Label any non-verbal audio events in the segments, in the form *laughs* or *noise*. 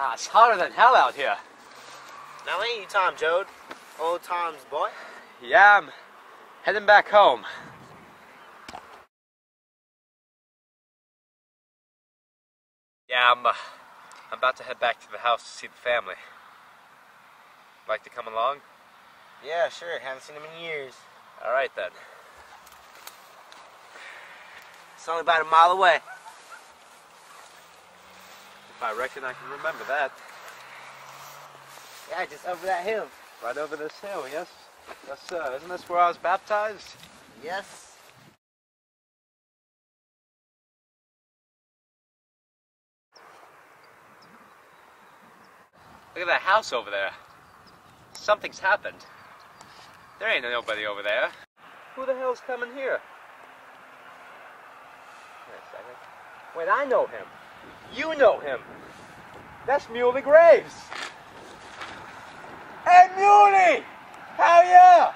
Ah, it's hotter than hell out here. Now ain't you Tom Joad? Old Tom's boy? Yeah, I'm heading back home. Yeah, I'm, uh, I'm about to head back to the house to see the family. Like to come along? Yeah, sure. Haven't seen him in years. All right then. It's only about a mile away. I reckon I can remember that. Yeah, just over that hill. Right over this hill, yes? Yes, sir. Isn't this where I was baptized? Yes. Look at that house over there. Something's happened. There ain't nobody over there. Who the hell's coming here? Wait a second. Wait, I know him. You know him. That's Muley Graves. Hey, Muley! Hell yeah!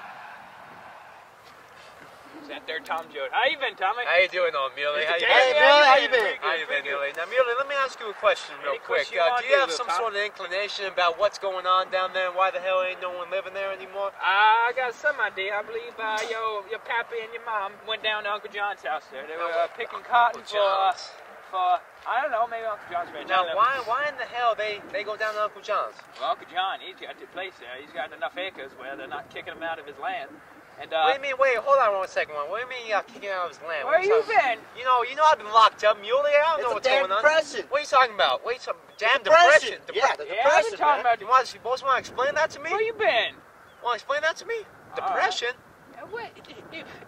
Is that there Tom Joad? How you been, Tommy? How you doing, old Muley? How you Hey, Hey, been? How you been? How you been. Muley? Now, Muley, let me ask you a question real Any quick. question Uh, do you have some huh? sort of inclination about what's going on down there and why the hell ain't no one living there anymore? I got some idea. I believe uh, your your pappy and your mom went down to Uncle John's house there. They were uh, picking cotton Uncle for uh, for I don't know, maybe Uncle John's ranch. I Now, don't why, why in the hell they, they go down to Uncle John's? Well, Uncle John, he's got the place there. He's got enough acres where they're not kicking him out of his land. And uh, what do you mean? Wait, hold on one second. One. What do you mean you're kicking out of his land? where you been? You know, you know I've been locked up, Muley. I don't It's know what's damn going on. depression. What are you talking about? What are you talking? Damn Depression. depression. Yeah, the Yeah, I've been depression, talking man. about You want? You both want to explain that to me? Where you been? Want to explain that to me? All Depression. Uh, Wait,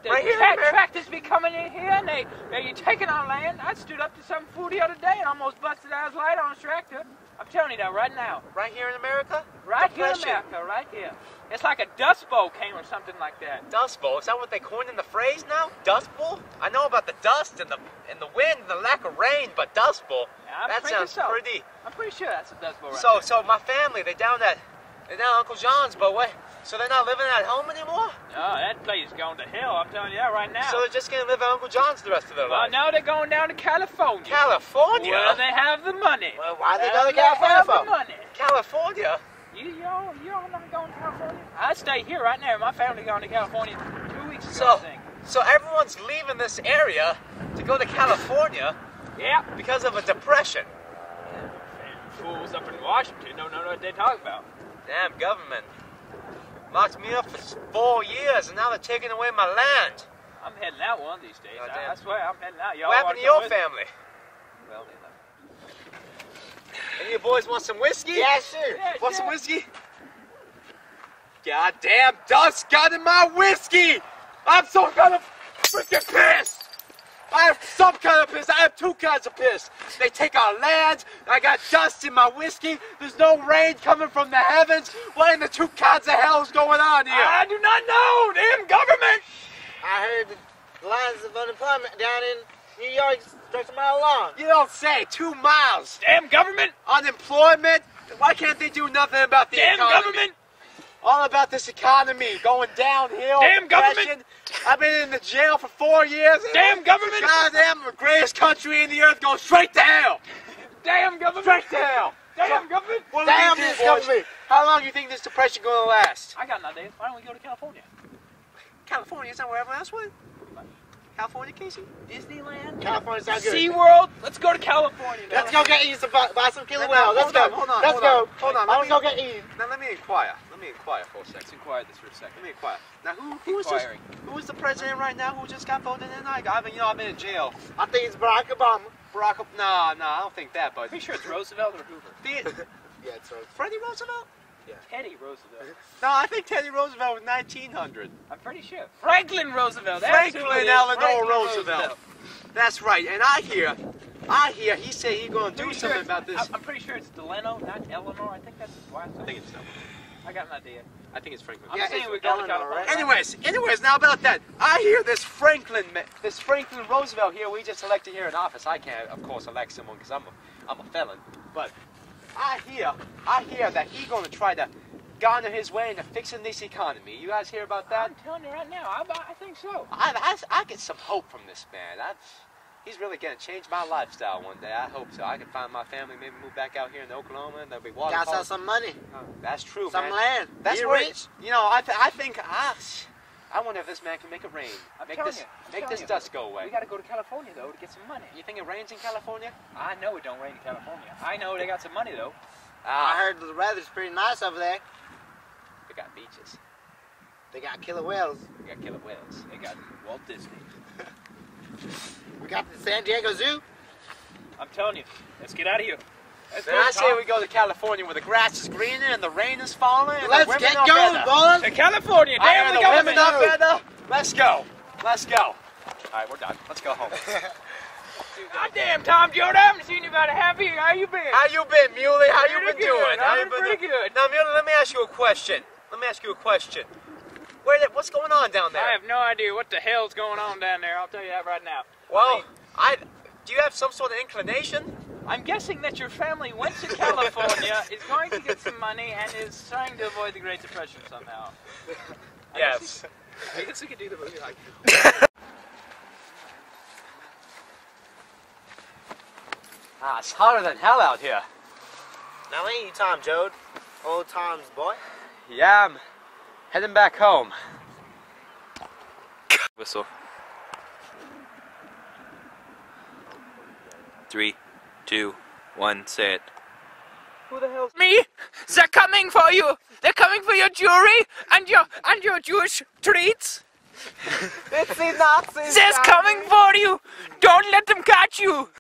the Right here, tractors be coming in here and they, they you taking our land. I stood up to some fool the other day and almost busted out his light on his tractor. I'm telling you that right now. Right here in America. Right Depression. here in America, right here. It's like a dust bowl came or something like that. Dust Bowl. Is that what they coined in the phrase now? Dust Bowl? I know about the dust and the and the wind and the lack of rain, but Dust Bowl. Yeah, that pretty sounds so. pretty. I'm pretty sure that's a dust bowl right So there. so my family, they down at they're down at Uncle John's, but what? So they're not living at home anymore? No, that place is going to hell. I'm telling you that right now. So they're just gonna live at Uncle John's the rest of their well, life. now they're going down to California. California. Where they have the money. Well, why they go to California have for? the money. California. You, you all, you all not going to California? I stay here right now. My family going to California two weeks ago, So so everyone's leaving this area to go to California Yeah. because of a depression. Fools up in Washington don't know what they talk about. Damn government. Locked me up for four years and now they're taking away my land. I'm heading out one of these days. Oh, I. I swear, I'm heading out. Y'all what happened wanna your family? Well, they left. Any of you boys want some whiskey? Yeah, sure. Yeah, Want some whiskey? Goddamn dust got in my whiskey! I'm so kind of freaking pissed! I have some kind of piss. I have two kinds of piss. They take our lands. I got dust in my whiskey. There's no rain coming from the heavens. What in the two kinds of hell is going on here? I do not know. Damn government. I heard the lines of unemployment down in New York stretch a mile long. You don't say. Two miles. Damn government. Unemployment. Why can't they do nothing about the Damn economy? government. All about this economy going downhill. Damn government. I've been in the jail for four years. Damn government. Goddamn, the greatest country in the earth goes straight to hell. Damn government. Straight to hell. Damn government. What Damn this boys? government. How long do you think this depression gonna last? I got an idea. Why don't we go to California? California, is that where everyone else went? California, Casey? Disneyland. California sounds good. SeaWorld. Let's go to California. Let's go get you some buy, buy some killer Now, whales. Let's hold go. on, hold on, Let's hold go. on, hold on, I let want me- to go get Eve. Now let me inquire. Let me inquire for a second. Let's inquire this for a second. Let me inquire. Now who who is this? Who is the president right now who just got voted in? I haven't, you know, I've been in jail. I think it's Barack Obama. Barack, Ob- nah, nah, I don't think that, but Pretty sure it's Roosevelt or Hoover. *laughs* The- *laughs* Yeah, it's right. Freddie Roosevelt? Yeah. Teddy Roosevelt. *laughs* No, I think Teddy Roosevelt was 1900. I'm pretty sure. Franklin Roosevelt. that's Franklin it is. Eleanor Franklin Roosevelt. That's right. And I hear, I hear he said he's gonna do something sure about this. I'm, I'm pretty sure it's Delano, not Eleanor. I think that's his wife. I think it's so. I got an idea. I think it's Franklin. I'm Yeah, saying it's we go to California. right? Anyways, anyways, now about that. I hear this Franklin, this Franklin Roosevelt here. We just elected here in office. I can't, of course, elect someone because I'm a, I'm a felon. But I hear, I hear that he's gonna try to garner his way into fixing this economy. You guys hear about that? I'm telling you right now. I, I think so. I, I, I get some hope from this man. That's, he's really gonna change my lifestyle one day. I hope so. I can find my family, maybe move back out here in Oklahoma, and there'll be water. Got parks. some money, That's true, some man. land. That's Be where rich. you know. I, th- I think ah, sh- I wonder if this man can make it rain. I'm make this you, I'm make this you. dust go away. We gotta go to California though to get some money. You think it rains in California? I know it don't rain in California. I know they got some money though. I Ah, heard the weather's pretty nice over there. They got beaches. They got killer whales. They got killer whales. They got Walt Disney. *laughs* We got the San Diego Zoo. I'm telling you, let's get out of here. Let's Man, go, I say we go to California where the grass is greener and the rain is falling. And Let's get going, better. boys. to California. I Damn, we the going women to are better. Let's go. Let's go. All right, we're done. Let's go home. *laughs* God damn, Tom Jordan, I haven't seen you about a half year. How you been? How you been, Muley? How you been good. doing? How I've you been been pretty doing? good. Now, Muley, let me ask you a question. Let me ask you a question. Where? The, what's going on down there? I have no idea what the hell's going on down there. I'll tell you that right now. well, I. Do you have some sort of inclination? I'm guessing that your family went to California, *laughs* is going to get some money, and is trying to avoid the Great Depression somehow. I guess Yes. we- I guess we could do the movie like. *laughs* Ah, it's hotter than hell out here. Now ain't you Tom Joad? Old Tom's boy. Yeah, I'm heading back home. *laughs* Whistle. Three, two, one, say it. Who the hell's Me? They're coming for you. They're coming for your jewelry and your and your Jewish treats. *laughs* It's the Nazis. They're coming for you. Don't let them catch you.